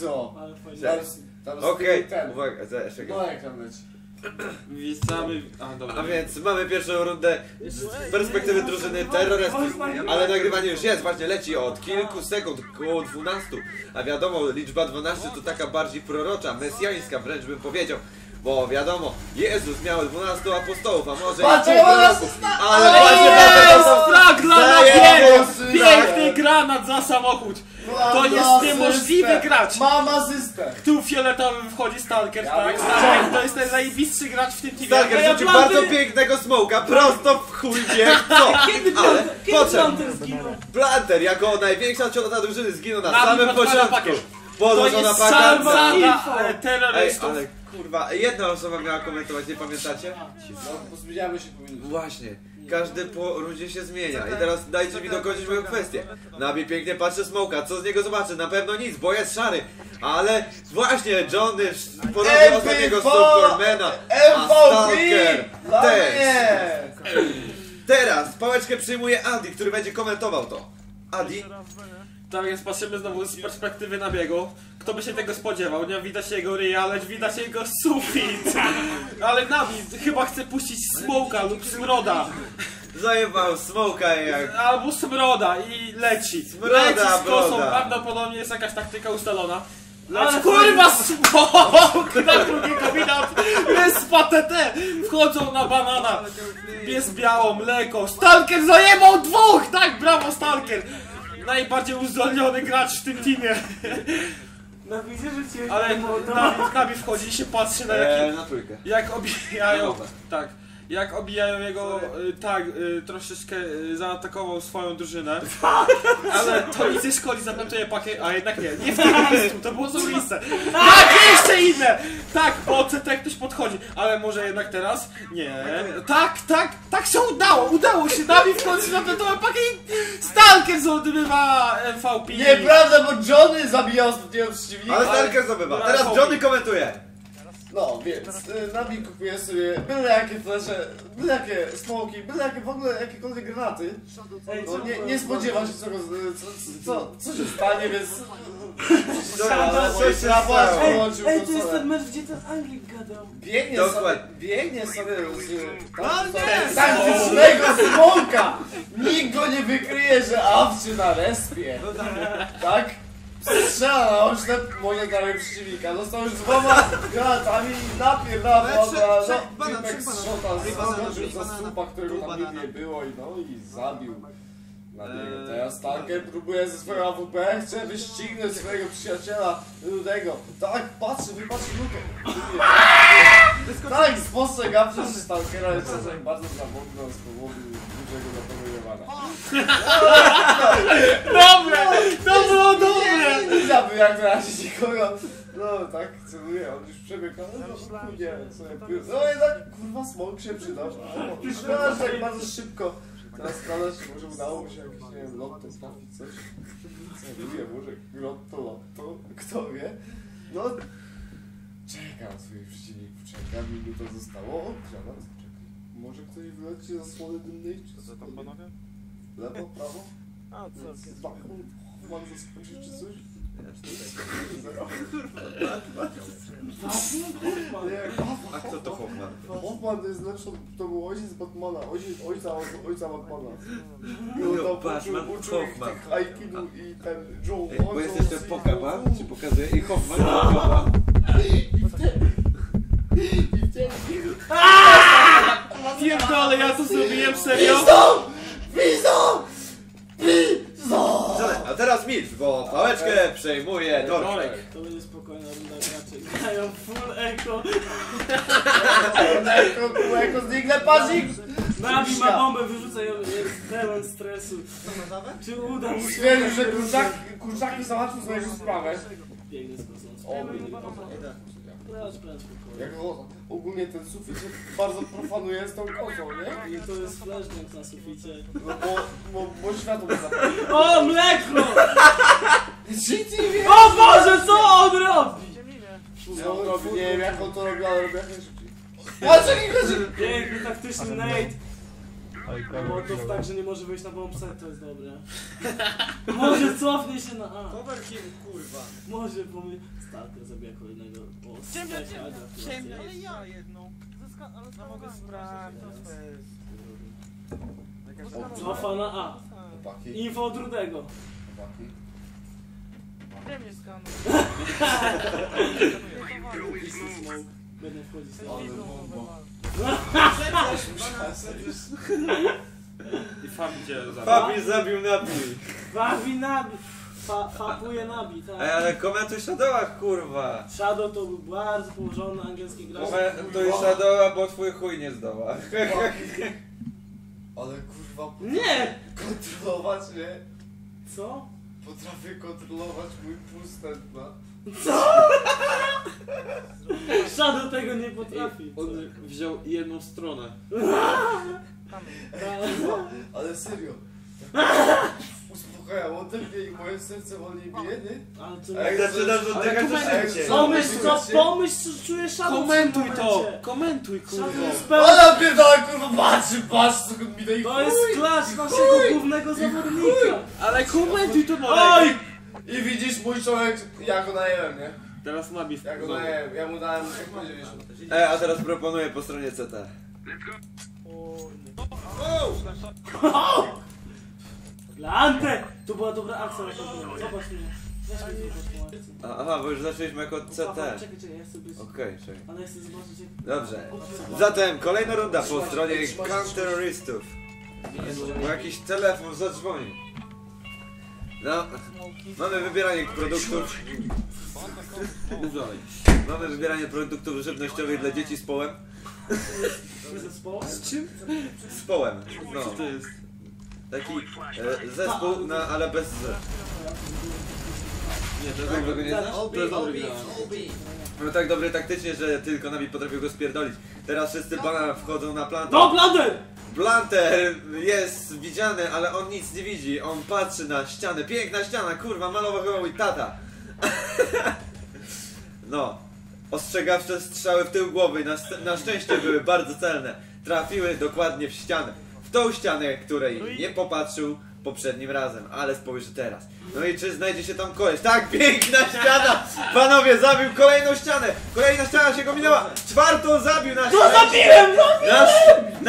Co? Ale fajnie. Tam, tam Okej, ten. uwaga, zaraz czekaj. No jak tam leci? Witamy... A, dobra. A więc mamy pierwszą rundę z perspektywy drużyny terrorystów, ale nagrywanie już jest, właśnie leci od kilku sekund, około 12. A wiadomo, liczba 12 to taka bardziej prorocza, mesjańska wręcz bym powiedział. Bo wiadomo, Jezus miał 12 apostołów, a może Patrz, i ona Ale Ale właśnie granat za samochód! To jest niemożliwy gracz. Mam asystę! Tu fioletowy wchodzi Stalker, Ja tak? Stalker to jest ten najbliższy gracz w tym teamie. Stalker ja rzucił bardzo pięknego smoka, prosto w chuj co? Kiedy Ale Planter, kiedy. Planter zginął? Planter jako największa ciota drużyny zginął na samym początku. Podłożona paka. salwa e, Ej, terrorystów. ale kurwa, jedna osoba miała komentować, nie pamiętacie? No, pozmieniamy się po minucie. Właśnie. Każdy po rundzie się zmienia. I teraz dajcie mi dokończyć moją kwestię. Nabi pięknie patrzy smoka, co z niego zobaczy? Na pewno nic, bo jest szary. Ale właśnie Johnny porobił ostatniego Supermana. A Stalker też. Teraz pałeczkę przyjmuje Adi, który będzie komentował to. Adi, Tak więc patrzymy znowu z perspektywy nabiegu. Kto by się tego spodziewał? Nie widać jego ryja, ale widać jego sufit. Ale Nabi chyba chce puścić smoka lub smroda. zajebał smoka jak... Albo smroda i leci. Smroda, leci z kosą, broda. prawdopodobnie jest jakaś taktyka ustalona. Ale kurwa, smok na drugi kombinat. Jest patetę. Wchodzą na banana. Pies biało, mleko. Stalker zajebał dwóch! Tak, brawo Stalker. Najbardziej uzdolniony gracz w tym teamie. No widzę, że cię... Ale Nabi, Nabi wchodzi i się patrzy na jaki Eee, na trójkę. jak obijają. Dobra. Tak. Jak obijają jego. Y, tak, y, troszeczkę y, zaatakował swoją drużynę. Ale to nic nie szkodzi, zaplantuje pakiet. A jednak nie, nie w tym miejscu, to było złe miejsce. Tak, jeszcze inne! Tak, bo CT ktoś podchodzi, ale może jednak teraz? Nie. Tak, tak, tak się udało, udało się. Nabi w końcu zaplantował pakiet i Stalker zdobywa MVP. Nieprawda, bo Johnny zabijał ostatniego przeciwnika. Ale Stalker zdobywa. Teraz Johnny komentuje. No, więc y, Nabi kupuje sobie byle jakie flesze, byle jakie smoki, byle jakie w ogóle jakiekolwiek granaty. Ej, No, co nie, nie spodziewa się czego, co, co, co się stanie, więc... Dobra, Coś się na płaszcz stało. Ej, ej, to jest ten mecz, gdzie ten Anglik gadał. Biegnie Dokładnie. sobie, biegnie sobie z No nie! taktycznego smoka! Nikt go nie wykryje, że awczy na respie. Tak? Strzela na monetarny przeciwnika. Został już dwoma granatami i napierdala Ale na trzech- no, trzech banan, typek z za banana, słupa, którego tam banana. nie było i no i zabił. Na niego. Eee, Teraz Stalker próbuje ze swojego AWP, chce wyścignąć swojego przyjaciela Rudego. Tak, patrzy, wypatrzy lukę. Tak, spostrzegawczy Stalkera jest czasem bardzo zawodny z powodu dużego zapomnienia. Dobre! To było dobre! Nie, nie widziałbym jak razie nikogo. No tak, celuje, on już przebiegł, ale no nie, sobie pił. No jednak, kurwa, smok się przydał. No, Szkoda, że tak bardzo szybko. Teraz składać, może udało mu się jakieś, nie wiem, lotto trafić, coś. Celuję, może lotto, lotto, kto wie. No, czekam swoich przeciwników, czekam, minuta zostało. O, granat, czekaj. Może ktoś wyleci zasłony dymnej, czy co tam panowie? Lewo, prawo? A, co? Z dachu? Mam zaskoczyć czy coś? Nie, A kto to Hoffman? Hoffman to jest lepszy, to był ojciec Batmana, ojciec, ojca, ojca Batmana. No, Batman, Hoffman. Aikidu i ten Joe. Ej, bo jest jeszcze Pokeba, ci pokazuje i Hoffman. Pierdolę, ja to zrobiłem serio? Pizdą! Pizdą! Pizdą! A teraz milcz, bo pałeczkę przejmuje Dorek. To będzie spokojna runda graczy. Grają full echo. Eko, kółeko, znigle pazik! Nabi ma bombę, wyrzuca ją, jest pełen stresu. Czy uda mu się? Stwierdził, że kurczak, kurczaki załatwił swoją sprawę. Biegnę z kosą. O, Proszę, proszę, spokojnie. Jak o, ogólnie ten sufit się bardzo profanuje z tą kosą, nie? I to jest flashbang na suficie. No bo, bo, bo światło zapalić. O, mleko! GTV! O Boże, co on robi? Co on robi? Nie wiem jak on to robi, ale robi jak najszybciej. Jaki chodzi! Piękny, taktyczny Nate. Bo to tak, że nie może wejść na bombsite, to jest dobre. Może cofnie się na A. Cover kill, kurwa. Może pomyśl... Stalker zabija kolejnego. O, Ciemnia, ciemnia, gratulacje. ciemnia jest za jedną. No mogę sprawdzić. Cofa na A. Info od Rudego. chłopaki. Gdzie mnie skanuj? Będę wchodzić na Ale bomba. I Fabi cię zabił. Fabi zabił nabi. Wawi nabi. Fa, fapuje nabi, tak. Ej, ale komentuj Shadowa, kurwa. Shadow to był bardzo położony angielski gracz. Komentuj Shadowa, bo twój chuj nie zdoła. Ale kurwa, Nie! kontrolować mnie. Co? Potrafię kontrolować mój puls tętna. Shadow tego nie potrafi. On wziął jedną stronę. Ale serio. Uspokajam oddech mnie i moje serce wolniej bije, nie? Ale co Jak zaczynasz oddychać, to szybciej. Pomyśl co, pomyśl co czuje Shadow Komentuj to! Komentuj kurwa! Ale pierdolę, kurwa, patrzy, patrz, co mi daj To jest klacz naszego głównego zawodnika. Ale komentuj to Oj! dalej! I widzisz mój człowiek, ja go najęłem, nie? Teraz Nabi w Ja go najęłem, ja mu dałem, jak powiedzieliśmy. Ej, a teraz proponuję po stronie CT. Lante! To była dobra akcja na pewno. Zobacz mnie. Weź mnie akcję. A- Aha, bo już zaczęliśmy jako CT. Czekaj, czekaj, ja chcę być... Okej, czekaj. Ale ja chcę zobaczyć jak... Dobrze. Zatem kolejna runda po stronie counterterrorystów. Bo jakiś telefon zadzwonił. No, mamy wybieranie produktów. Mamy wybieranie produktów żywnościowych dla dzieci z połem. Z czym? Z połem. No, Co to jest? taki e, zespół, na, ale bez Z. Nie, to jest Tak, dobry nie znasz? To jest dobry gra. No tak dobry taktycznie, że tylko Nabi potrafił go spierdolić. Teraz wszyscy bana wchodzą na plantę. No, Blander! Planter jest widziany, ale on nic nie widzi. On patrzy na ścianę. Piękna ściana, kurwa, malował chyba mój tata. No. Ostrzegawcze strzały w tył głowy na, na szczęście były bardzo celne. Trafiły dokładnie w ścianę. W tą ścianę, której nie popatrzył poprzednim razem, ale spojrzy teraz. No i czy znajdzie się tam koleś? Tak, piękna ściana! Panowie, zabił kolejną ścianę! Kolejna ściana się go minęła! Czwartą zabił na To szczęście! zabiłem! No! Na,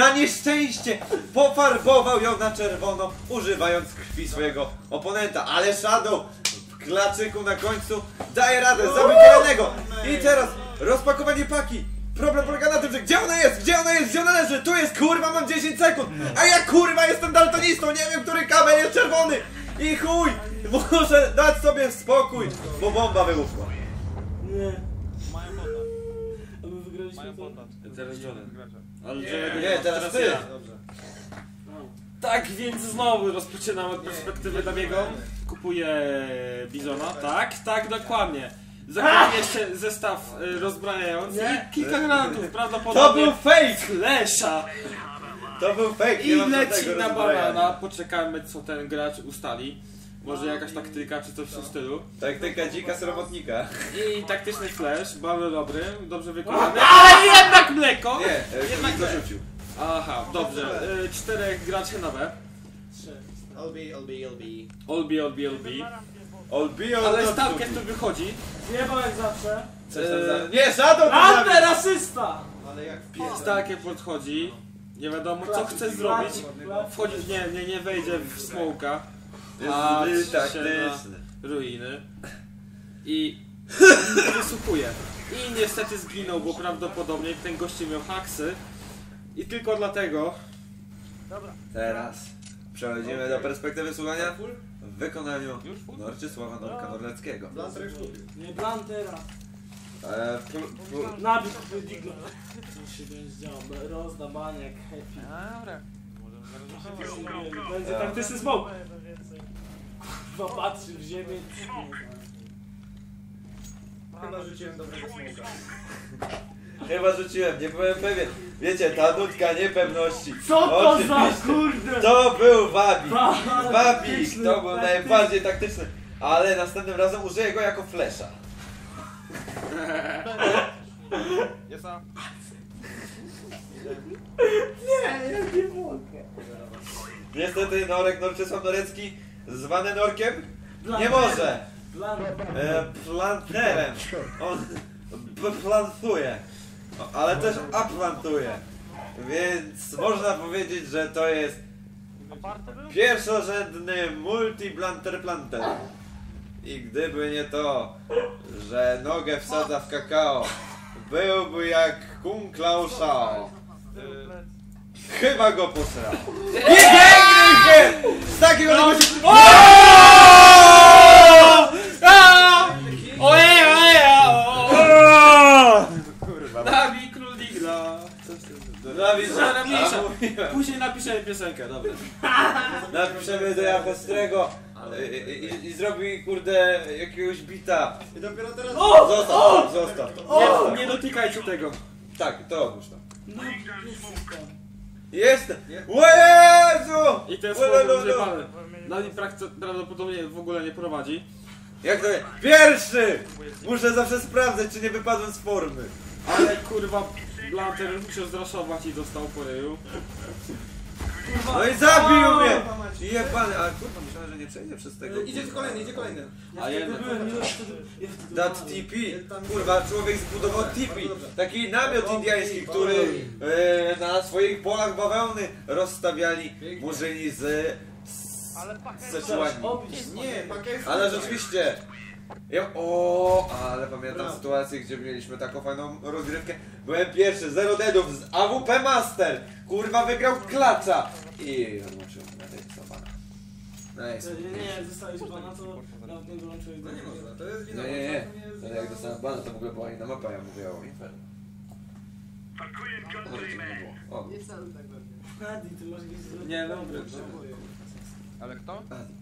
na nieszczęście pofarbował ją na czerwono, używając krwi swojego oponenta. Ale Shadow w klaczyku na końcu daje radę, zabił kolejnego. I teraz rozpakowanie paki. Problem polega na tym, że gdzie ona jest? Gdzie ona jest? Gdzie ona leży? Tu jest kurwa, mam 10 sekund. A ja kurwa jestem daltonistą, nie wiem, który kabel jest czerwony. I chuj, muszę dać sobie spokój, bo bomba wybuchła. Nie. A my wygraliśmy to? Teraz Johnny. Ale Nie, teraz ty. ja. A. Tak, więc znowu rozpoczynamy od perspektywy Dabiego. Kupuję Bizona, tak, tak, dokładnie. Zakupuję jeszcze zestaw y, rozbrajający Nie. i kilka granatów, To był prawdopodobnie fake! Flesza. To był fake, I nie mam leci żadnego na rozbrajania. banana, poczekamy co ten gracz ustali. Może jakaś taktyka czy coś w tym stylu. Taktyka dzika srobotnika. I taktyczny flash, bardzo dobry, dobrze wykonany, ale jednak mleko! Nie, e, Jednak to nie. rzucił. Aha, dobrze, y, czterech graczy na B. Trzy. LB, LB, LB. Olbi, olbi, olbi. Ale rzucił. tu wychodzi. Zjebał jak zawsze. Coś tam Eee, za... Nie, Shadow to zabił! rasysta! Ale jak w Stalker podchodzi. Nie wiadomo co chce zrobić. Wchodzi, nie, nie, nie wejdzie w. Jest zbyt się taktyczny. na ruiny. I wysłuchuje. I niestety zginął, bo prawdopodobnie ten gościu miał haksy. I tylko dlatego Teraz przechodzimy do perspektywy słuchania w wykonaniu Norczysława Norka Norleckiego. Nie Blantera. E, pl, pl, Nabik Digla. Co się będzie działo? Rozda, baniak, happy. Dobra. Będzie taktyczny smoke. Kurwa patrzy w ziemię. Chyba rzuciłem dobrego smoka. Chyba rzuciłem, nie byłem pewien. Wiecie, ta nutka niepewności. Co to za Oczywiście. kurde? To był Wabi. Ba- Wabi, taktyczny, to był taktyczny. najbardziej taktyczny. Ale następnym razem użyję go jako flesza. Jest. Nie, ja nie mogę. Niestety Norek Norczysław Norecki, zwany Norkiem, nie może. Planter. E, planterem. On plantuje, O, ale też aplantuje. Więc można powiedzieć, że to jest pierwszorzędny multiplanter planter. I gdyby nie to, że nogę wsadza w kakao, byłby jak Kung Lao Shao. Chyba go posrał. Piękny Z takiego tego się... Ojej, ojej, o! Kurwa. Nabi Król Digla. Dawid, Zaraz napiszę. a, mówiłem. Później napiszemy piosenkę, dobra. Napiszemy do Jachostrego i, i, i zrobi kurde jakiegoś bita. I dopiero teraz... Zostaw, zostaw. Nie, nie dotykajcie tego. Tak, to odłóż to. No, jest! O Jezu! I to jest O, no, słowo no, no. Nabi praktycznie prawdopodobnie w ogóle nie prowadzi. Jak to jest? Pierwszy! Muszę zawsze sprawdzać, czy nie wypadłem z formy. Ale kurwa, Blanter musiał zraszować i dostał po ryju. No i zabił mnie! Jebany, ale kurwa, myślałem, że nie przejdzie przez tego. Idzie kolejny, idzie kolejny. A ja wtedy Dat tipi. Kurwa, człowiek zbudował tipi. Taki namiot indiański, który e, na swoich polach bawełny rozstawiali murzyni z... Ale z. Obić. Nie, pakiet. Ale rzeczywiście. Ja, o, ale pamiętam Brawo. sytuację, gdzie mieliśmy taką fajną rozgrywkę. Byłem pierwszy, zero deadów z AWP Master. Kurwa wygrał klacza. I odłączył mnie zabana. Nice. Nie, nie, jak zostałeś pana, to nawet nie dołączyłeś do No nie można, to jest wina. Nie, nie, nie. to nie jest Ale jak dostałem bana, to w ogóle była inna mapa, ja mówię o Inferno. Może to nie było. O, Adi, ty masz gdzieś zrobić. Nie, dobry. Ale kto? Adi.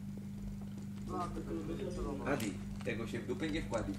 Adi, tego się w dupę nie wkładzi.